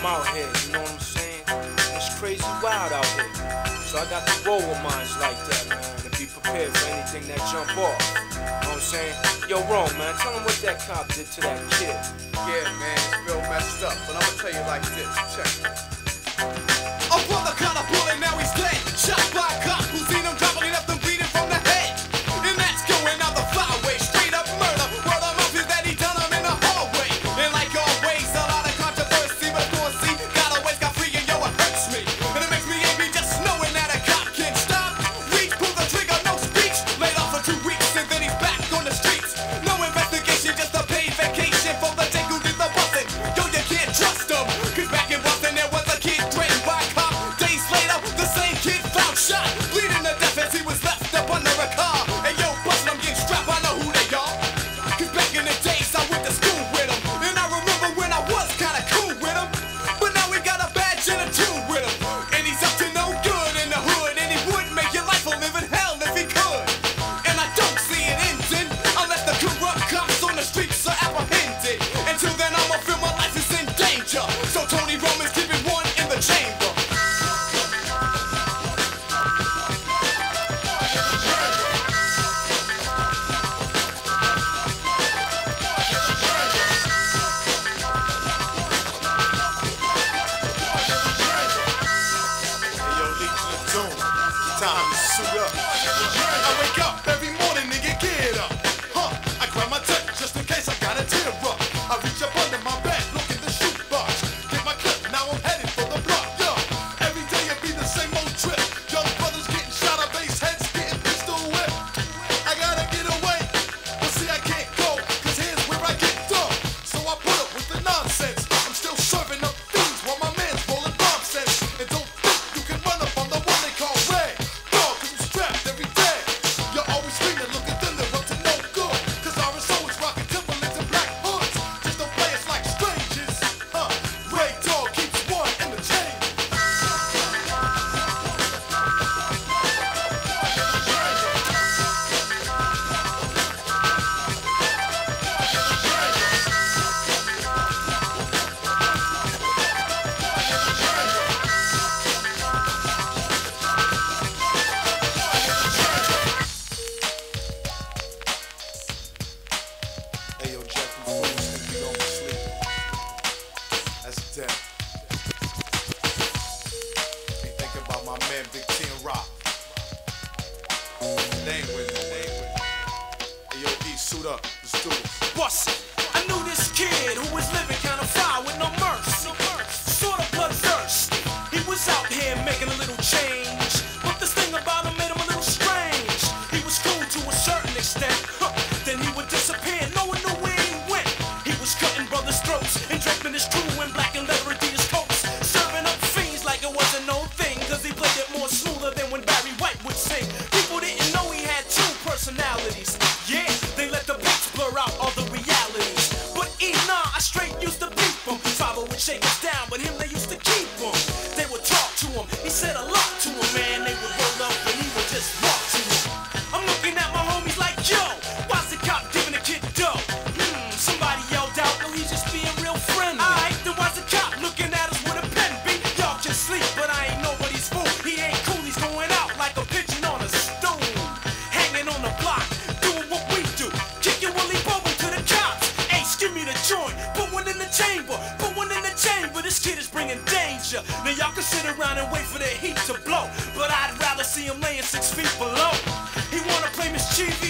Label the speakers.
Speaker 1: I'm out here, you know what I'm saying? It's crazy wild out here. So I got to roll with minds like that, man, and be prepared for anything that jump off. You know what I'm saying? Yo, wrong, man. Tell them what that cop did to that kid.
Speaker 2: Yeah, man, it's real messed up, but I'm gonna tell you like this. Check it.
Speaker 3: time to suit up. name with me. Ayo, D, suit up. Let's do this. Bust it. around and wait for the heat to blow. But I'd rather see him laying six feet below. He
Speaker 2: wanna play mischievous.